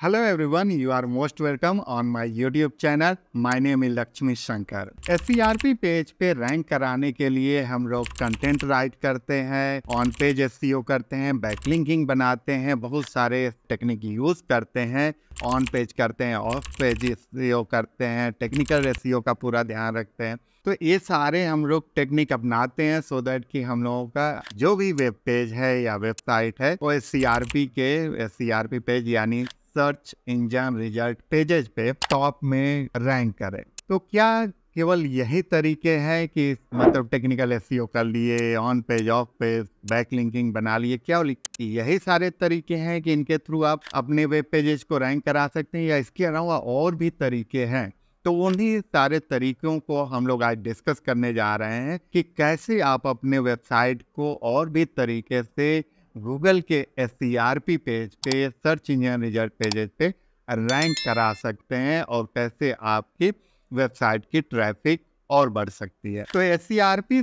Hello everyone, you are most welcome on my YouTube channel. My name is Lakshmi Shankar. S page पे rank कराने के लिए हम लोग कंटेंट राइट करते हैं ऑन पेज एस करते हैं बैकलिंकिंग बनाते हैं बहुत सारे टेक्निक यूज़ करते हैं ऑन पेज करते हैं ऑफ़ पेज एस करते हैं टेक्निकल एस का पूरा ध्यान रखते हैं तो ये सारे हम लोग टेक्निक अपनाते हैं सो दैट कि हम लोगों का जो भी वेब पेज है या वेबसाइट है वो एस के एस पेज यानी सर्च इंजन रिज़ल्ट पेजेस पे टॉप में रैंक करें। तो क्या केवल यही तरीके हैं कि मतलब टेक्निकल एस कर लिए on page off page back linking बना लिए? क्या यही सारे तरीके हैं कि इनके थ्रू आप अपने वेब पेजेस को रैंक करा सकते हैं या इसके अलावा और भी तरीके हैं? तो उन्हीं सारे तरीकों को हम लोग आज डिस्कस करने जा रहे हैं कि कैसे आप अपने वेबसाइट को और भी तरीके से गूगल के एस पेज पे, सर्च इंजन रिज़ल्ट पेजेस पे रैंक करा सकते हैं और कैसे आपकी वेबसाइट की ट्रैफ़िक और बढ़ सकती है। तो एस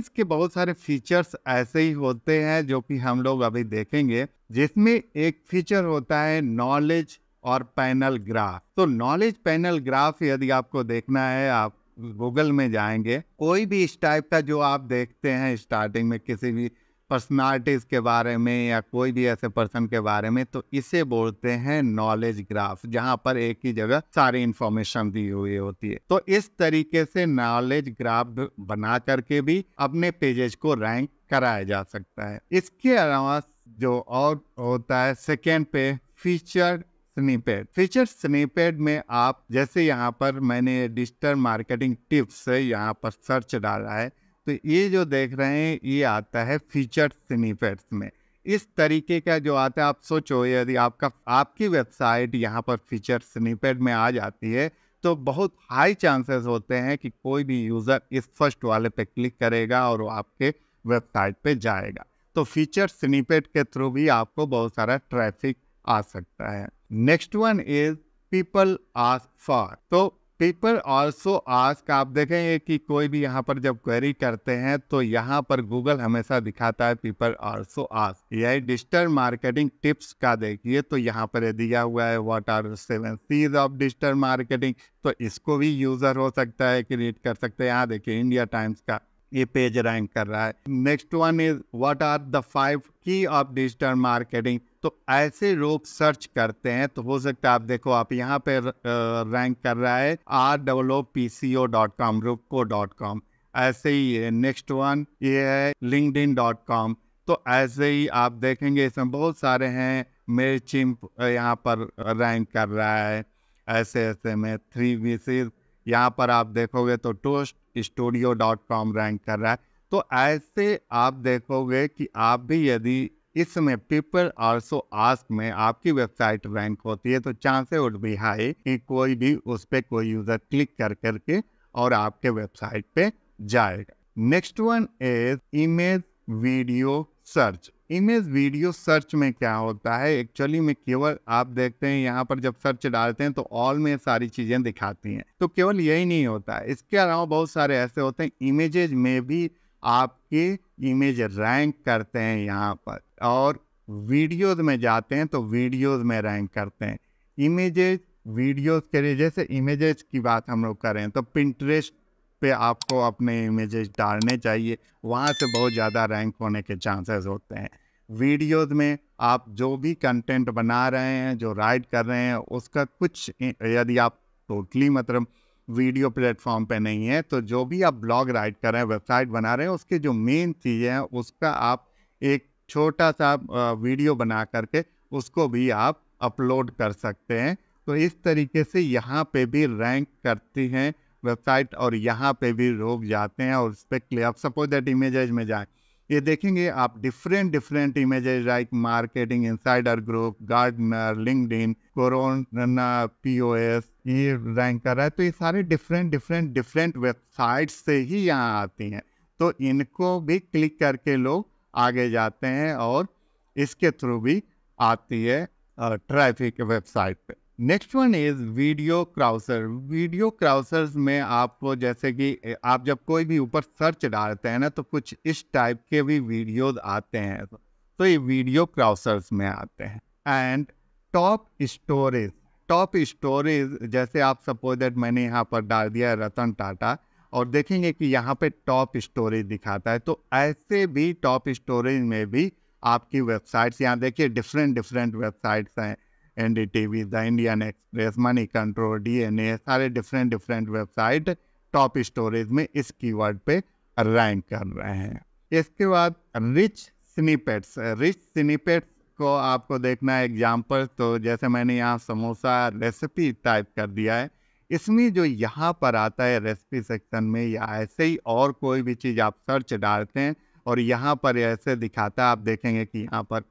के बहुत सारे फीचर्स ऐसे ही होते हैं जो कि हम लोग अभी देखेंगे, जिसमें एक फीचर होता है नॉलेज और पैनल ग्राफ। तो नॉलेज पैनल ग्राफ यदि आपको देखना है, आप गूगल में जाएँगे, कोई भी इस टाइप का जो आप देखते हैं स्टार्टिंग में किसी भी पर्सनालिटीज़ के बारे में या कोई भी ऐसे पर्सन के बारे में तो इसे बोलते हैं नॉलेज ग्राफ जहाँ पर एक ही जगह सारी इंफॉर्मेशन दी हुई होती है। तो इस तरीके से नॉलेज ग्राफ बना करके भी अपने पेजेस को रैंक कराया जा सकता है। इसके अलावा जो और होता है सेकेंड पे फीचर स्नीपेड फीचर स्नीपेड में आप, जैसे यहाँ पर मैंने डिजिटल मार्केटिंग टिप्स यहाँ पर सर्च डाला है तो ये जो देख रहे हैं, ये आता है फीचर स्निपेट्स में। इस तरीके का जो आता है, आप सोचो यदि आपका, आपकी वेबसाइट यहाँ पर फीचर स्निपेट में आ जाती है तो बहुत हाई चांसेस होते हैं कि कोई भी यूज़र इस फ़र्स्ट वाले पे क्लिक करेगा और वो आपके वेबसाइट पे जाएगा। तो फीचर स्निपेट के थ्रू भी आपको बहुत सारा ट्रैफ़िक आ सकता है। Next one is people ask for तो पीपल ऑल्सो आस्क, आप देखेंगे कि कोई भी यहाँ पर जब क्वेरी करते हैं तो यहाँ पर गूगल हमेशा दिखाता है पीपल ऑल्सो आस्क। यही डिजिटल मार्केटिंग टिप्स का देखिए तो यहाँ पर दिया हुआ है what are seven Cs of digital marketing तो इसको भी यूज़र हो सकता है क्रिएट कर सकते हैं। यहाँ देखिए इंडिया टाइम्स का ये पेज रैंक कर रहा है। Next one is what are the five key of digital marketing तो ऐसे लोग सर्च करते हैं तो हो सकता है आप देखो, आप यहाँ पे रैंक कर रहा है R double P C O dot com रुको डॉट कॉम ऐसे ही नेक्स्ट वन ये है लिंकड इन डॉट कॉम तो ऐसे ही आप देखेंगे, इसमें बहुत सारे हैं मेरे चिम्प यहाँ पर रैंक कर रहा है, ऐसे ऐसे में थ्री वीसीज यहाँ पर आप देखोगे तो toast studio dot com rank कर रहा है तो ऐसे आप देखोगे कि आप भी यदि इसमें पीपल आल्सो आस्क में आपकी वेबसाइट रैंक होती है तो चांसेस वुड बी हाई कि कोई भी उस पर कोई यूज़र क्लिक कर करके और आपके वेबसाइट पे जाएगा। Next one is image video search image video search में क्या होता है? एक्चुअली में केवल आप देखते हैं, यहाँ पर जब सर्च डालते हैं तो ऑल में सारी चीज़ें दिखाती हैं। तो केवल यही नहीं होता है। इसके अलावा बहुत सारे ऐसे होते हैं। इमेजेज में भी आपके इमेज रैंक करते हैं यहाँ पर। और वीडियोज़ में जाते हैं तो वीडियोज़ में रैंक करते हैं। इमेजेस वीडियोज़ के लिए, जैसे इमेजेस की बात हम लोग करें तो पिंटरेस्ट पे आपको अपने इमेजेस डालने चाहिए। वहाँ से बहुत ज़्यादा रैंक होने के चांसेस होते हैं। वीडियोज़ में आप जो भी कंटेंट बना रहे हैं, जो राइट कर रहे हैं, उसका कुछ यदि आप टोटली मतलब वीडियो प्लेटफॉर्म पे नहीं है तो जो भी आप ब्लॉग राइट कर रहे हैं, वेबसाइट बना रहे हैं, उसके जो मेन चीज़ें हैं, उसका आप एक छोटा सा वीडियो बना करके उसको भी आप अपलोड कर सकते हैं। तो इस तरीके से यहाँ पे भी रैंक करती हैं वेबसाइट और यहाँ पे भी लोग जाते हैं और उस पर क्लियर सपोज़ दैट इमेजेज में जाएँ, ये देखेंगे आप different different images like marketing, insider group, Gartner, LinkedIn, corona P O S ये रैंक कर रहा है। तो ये सारे डिफरेंट डिफरेंट डिफरेंट वेबसाइट से ही यहाँ आती हैं। तो इनको भी क्लिक करके लोग आगे जाते हैं और इसके थ्रू भी आती है ट्रैफ़िक वेबसाइट पे। Next one is video carousel. Video carousels में आपको जैसे कि आप जब कोई भी ऊपर सर्च डालते हैं ना तो कुछ इस टाइप के भी वीडियोज़ आते हैं। तो ये वीडियो क्राउसर्स में आते हैं। And top stories top stories जैसे आप सपोज़ दैट मैंने यहाँ पर डाल दिया रतन टाटा। और देखेंगे कि यहाँ पे टॉप स्टोरेज दिखाता है। तो ऐसे भी टॉप स्टोरेज में भी आपकी वेबसाइट्स यहाँ देखिए डिफरेंट डिफरेंट वेबसाइट्स हैं। N D T V the Indian Express money control D N A सारे different different website top stories में इस कीवर्ड पे रैंक कर रहे हैं। इसके बाद रिच स्निपेट्स रिच स्निपेट्स को आपको देखना है। एग्ज़ाम्पल तो जैसे मैंने यहाँ समोसा रेसिपी टाइप कर दिया है। इसमें जो यहाँ पर आता है रेसिपी सेक्शन में या ऐसे ही और कोई भी चीज़ आप सर्च डालते हैं और यहाँ पर ऐसे दिखाता है, आप देखेंगे कि यहाँ पर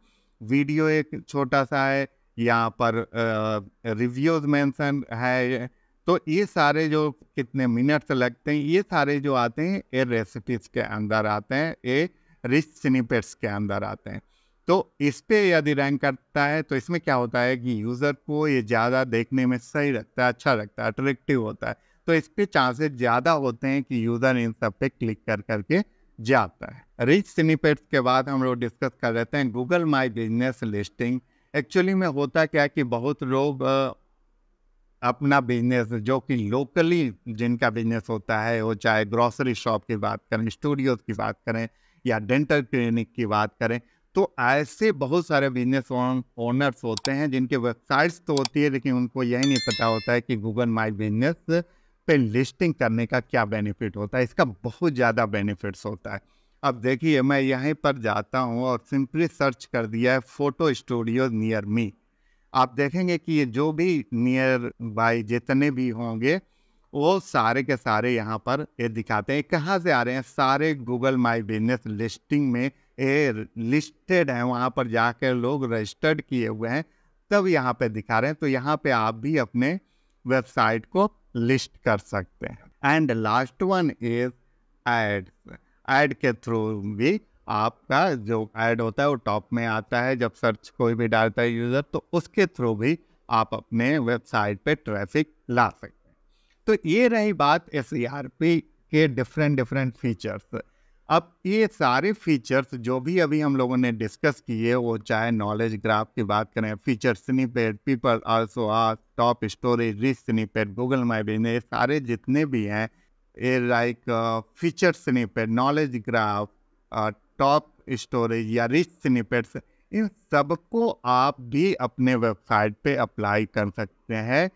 वीडियो एक छोटा सा है, यहाँ पर रिव्यूज़ मेंशन है तो ये सारे जो कितने मिनट्स लगते हैं, ये सारे जो आते हैं, ये रेसिपीज़ के अंदर आते हैं, ये रिच स्निपेट्स के अंदर आते हैं। तो इस पे यदि रैंक करता है तो इसमें क्या होता है कि यूज़र को ये ज़्यादा देखने में सही लगता है अच्छा लगता है अट्रैक्टिव होता है। तो इस पर चांसेस ज़्यादा होते हैं कि यूज़र इन सब पे क्लिक कर करके जाता है। रिच स्निपेट्स के बाद हम लोग डिस्कस कर लेते हैं Google my business listing actually में होता क्या कि बहुत लोग अपना बिज़नेस जो कि लोकली जिनका बिज़नेस होता है, वो चाहे ग्रॉसरी शॉप की बात करें स्टूडियोज की बात करें या डेंटल क्लिनिक की बात करें तो ऐसे बहुत सारे बिज़नेस ओनर्स होते हैं जिनके वेबसाइट्स तो होती है, लेकिन उनको यही नहीं पता होता है कि गूगल माई बिज़नेस पे लिस्टिंग करने का क्या बेनिफिट होता है। इसका बहुत ज़्यादा बेनिफिट्स होता है। अब देखिए, मैं यहीं पर जाता हूँ और सिंपली सर्च कर दिया है फ़ोटो स्टूडियो नियर मी आप देखेंगे कि ये जो भी नियर बाई जितने भी होंगे, वो सारे के सारे यहाँ पर ये दिखाते हैं। कहाँ से आ रहे हैं? सारे गूगल माई बिज़नेस लिस्टिंग में लिस्टेड हैं, वहाँ पर जाकर लोग रजिस्टर्ड किए हुए हैं, तब यहाँ पे दिखा रहे हैं तो यहाँ पे आप भी अपने वेबसाइट को लिस्ट कर सकते हैं। And last one is ad ad के थ्रू भी आपका जो ऐड होता है, वो टॉप में आता है, जब सर्च कोई भी डालता है यूज़र तो उसके थ्रू भी आप अपने वेबसाइट पे ट्रैफ़िक ला सकते हैं। तो ये रही बात एस e के डिफरेंट डिफरेंट फीचर्स अब ये सारे फीचर्स जो भी अभी हम लोगों ने डिस्कस किए, वो चाहे नॉलेज ग्राफ की बात करें feature snippet people also ask top stories rich snippet Google my business सारे जितने भी हैं, ये like feature snippet knowledge graph top stories या रिच स्निपेट्स इन सबको आप भी अपने वेबसाइट पे अप्लाई कर सकते हैं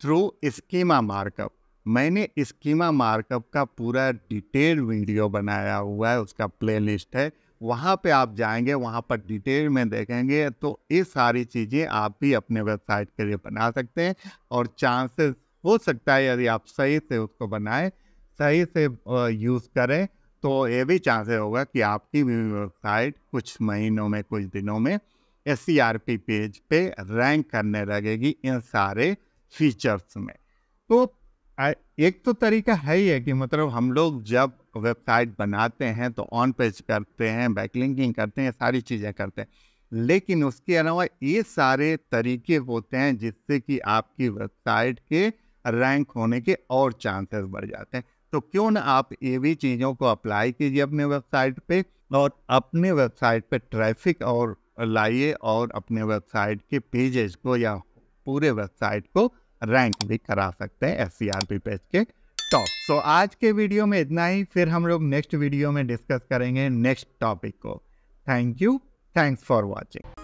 थ्रू स्कीमा मार्कअप मैंने स्कीमा मार्कअप का पूरा डिटेल वीडियो बनाया हुआ है, उसका प्लेलिस्ट है। वहाँ पे आप जाएँगे, वहाँ पर डिटेल में देखेंगे तो ये सारी चीज़ें आप भी अपने वेबसाइट के लिए बना सकते हैं और चांसेस हो सकता है यदि आप सही से उसको बनाएँ, सही से यूज़ करें तो ये भी चांसेस होगा कि आपकी भी वेबसाइट कुछ महीनों में, कुछ दिनों में एस पेज पे रैंक करने लगेगी इन सारे फीचर्स में। तो एक तो तरीका है ही है कि मतलब हम लोग जब वेबसाइट बनाते हैं तो ऑन पेज करते हैं, बैकलिंकिंग करते हैं, सारी चीज़ें करते हैं। लेकिन उसके अलावा ये सारे तरीके होते हैं जिससे कि आपकी वेबसाइट के रैंक होने के और चांसेस बढ़ जाते हैं। तो क्यों ना आप ये भी चीज़ों को अप्लाई कीजिए अपने वेबसाइट पे और अपने वेबसाइट पे ट्रैफ़िक और लाइए और अपने वेबसाइट के पेजेस को या पूरे वेबसाइट को रैंक भी करा सकते हैं एस पेज के टॉप सो so, आज के वीडियो में इतना ही. फिर हम लोग नेक्स्ट वीडियो में डिस्कस करेंगे नेक्स्ट टॉपिक को. Thank you thanks for watching